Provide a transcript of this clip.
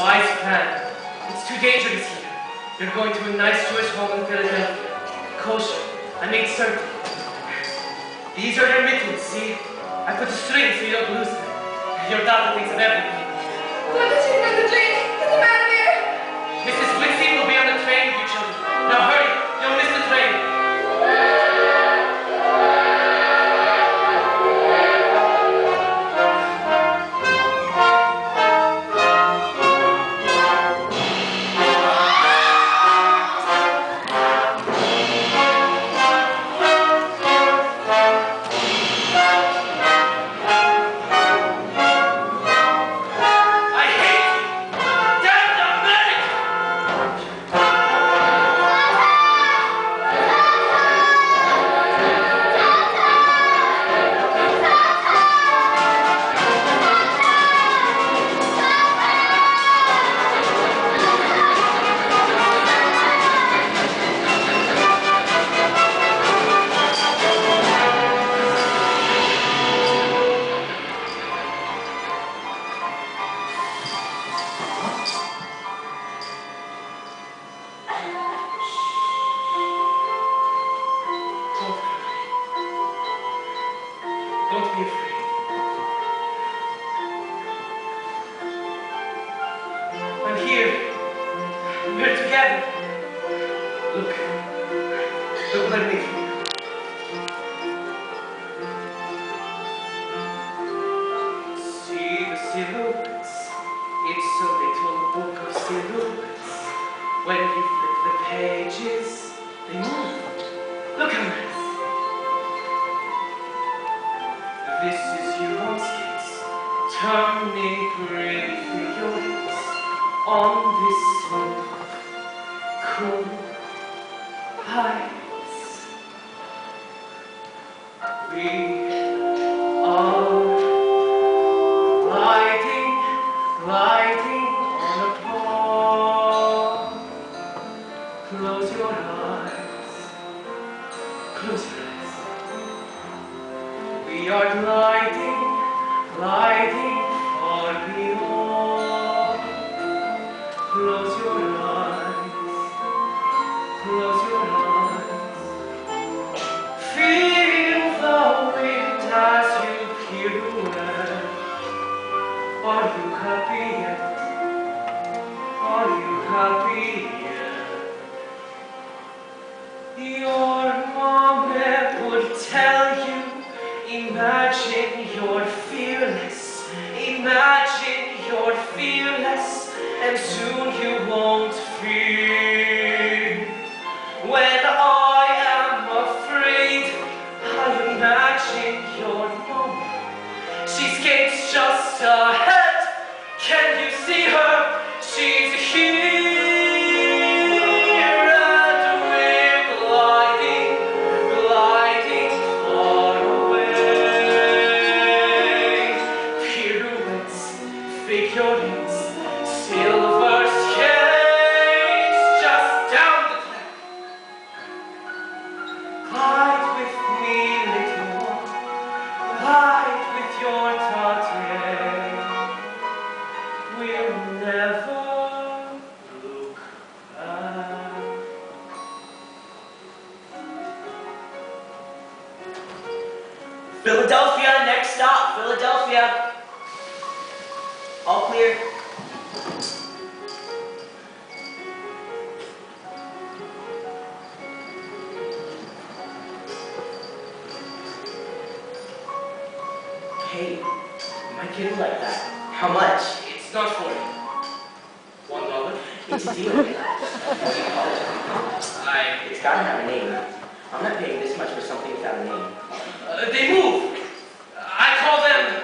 wise plan. It's too dangerous here. You're going to a nice Jewish home in Philadelphia. Kosher. I made certain. These are your mittens, see? I put a string so you don't lose them. Your daughter thinks of everything. What did you do, Jane? Get them out Don't be afraid. I'm here. We're together. Look. Made for you. See the silhouettes. It's a little book of silhouettes. When you flip the pages, they move. Look at nice. Turning figurines on this smooth, cool heights. We are gliding, gliding on a. Close your eyes. Close your eyes. We are gliding, gliding Close your eyes. Close your eyes. Feel the wind as you pirouette. Are you happy yet? Are you happy yet? Your mom would tell you, imagine you're fearless, imagine you're fearless, and soon you won't fear. When I am afraid, I imagine your mom. She skates just ahead. Can you see her? Philadelphia, next stop, Philadelphia. All clear. Hey, am I kidding like that? How much? It's not for you. I, it's gotta have a name. I'm not paying this much for something without a name. Uh, they move! I call them